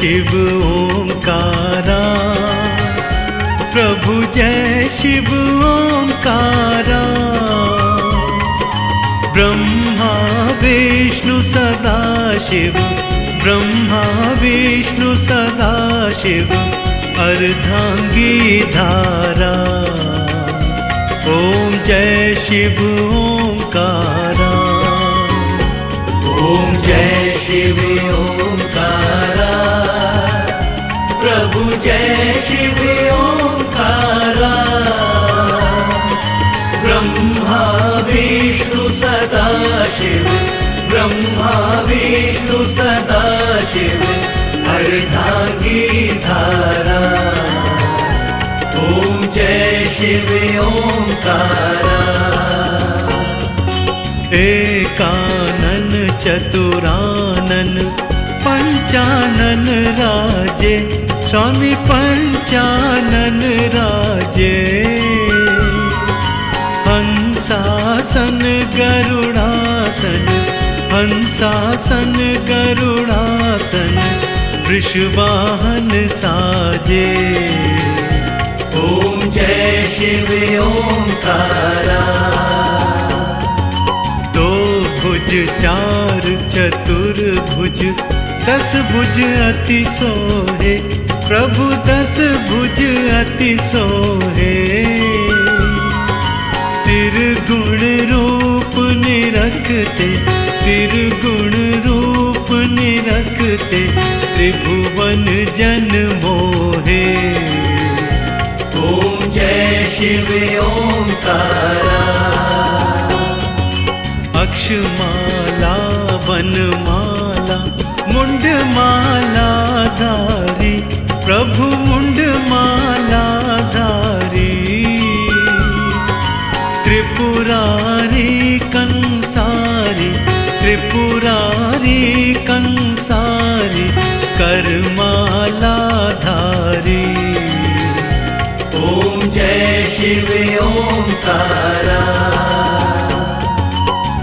शिव ओंकारा। प्रभु जय शिव ओंकारा। ब्रह्मा विष्णु सदा शिव। ब्रह्मा विष्णु सदा शिव। अर्धांगी धारा। ओम जय शिव जय शिव ओंकारा ब्रह्मा विष्णु सदा शिव ब्रह्मा विष्णु सदा शिव अर्धांगी धारा ओम जय शिव ओंकारा एकानन चतुरानन, पंचानन राजे स्वामी पंचानन राजे। हंसासन गरुडासन हंसासन गरुडासन वृषवाहन साजे। ओम जय शिव ओंकारा। दो भुज चार चतुर्भुज दस भुज अति सोहे। प्रभु दस भुज अति सोहे। तिरगुण रूप निरखते तिरगुण रूप निरखते त्रिभुवन जन मोहे। ओम जय शिव ओंकारा अक्षमाला वनमाला मुंडमाला धारी प्रभु मुंडमाला धारी। त्रिपुरारी कंसारी त्रिपुरारी कंसारी करमाला धारी। ओम जय शिव ओंकारा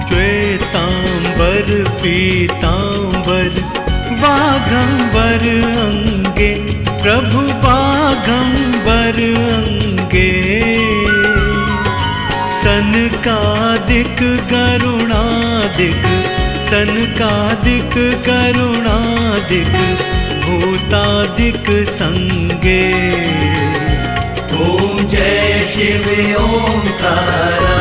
श्वेतांबर पीतांबर बाघंबर अंगे प्रभु बाघंबर अंगे सनकादिक गरुणादिक सनकादिक गरुणादिक भूतादिक संगे। ओम जय शिव ओंकारा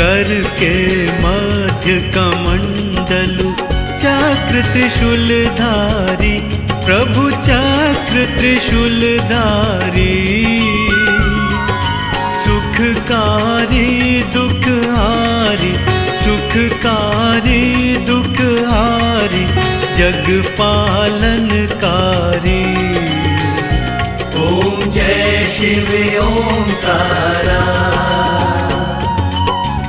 कर के मध्य कमंडलु चक्र त्रिशूल धारी चक्र त्रिशूल धारी सुखकारी दुखहारी सुखकारी दुखहारी जग पालनकारी ओम जय शिव ओंकारा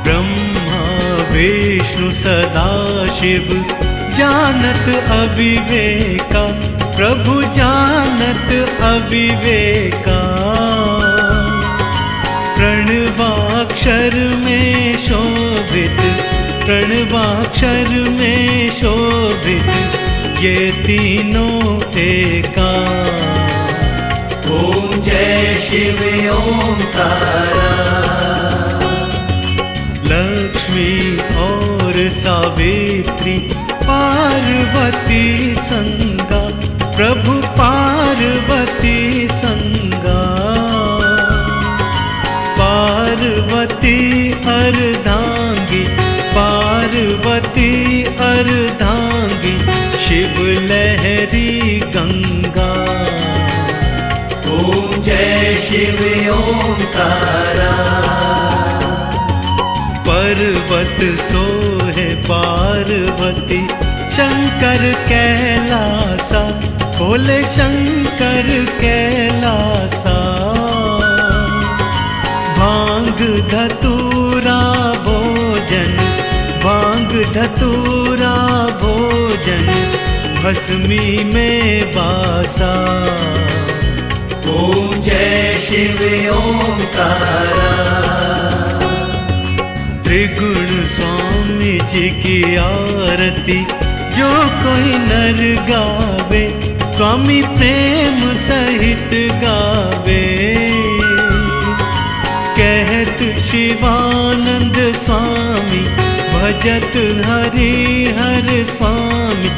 ब्रह्मा विष्णु सदा शिव जानत अविवेका प्रभु जानत अविवेका प्रणवाक्षर में शोभित प्रणवाक्षर में शोभित ये तीनों एका ओम जय शिव ओंकारा लक्ष्मी और सावित्री पार्वती संगा। प्रभु पार्वती संगा। पार्वती अर्धांगी पार्वती अर्धांगी शिव लहरी गंगा। ओम जय शिव ओंकारा पर्वत सोहे पार्वती शंकर कैलासा। बोले, शंकर कैलासा। भाँग धतूरा भोजन, भाँग धतूरा भोजन, भस्मी में बासा। ओम जय शिव ओंकारा त्रिगुण स्वामी जी की आरती, जो कोई नर गावे स्वामी प्रेम सहित गावे। कहत शिवानंद स्वामी, भजत हरि हर स्वामी,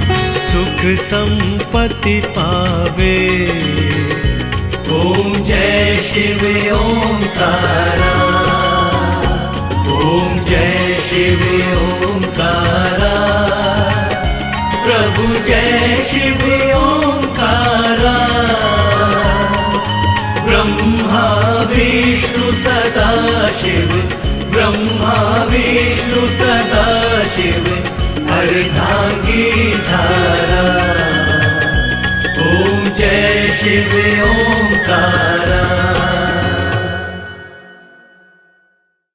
सुख संपत्ति पावे। ॐ जय शिव, ओंकारा। ॐ जय शिव ओंकारा विष्णु सदा शिव अर्धांगी धारा। ॐ जय शिव ओंकार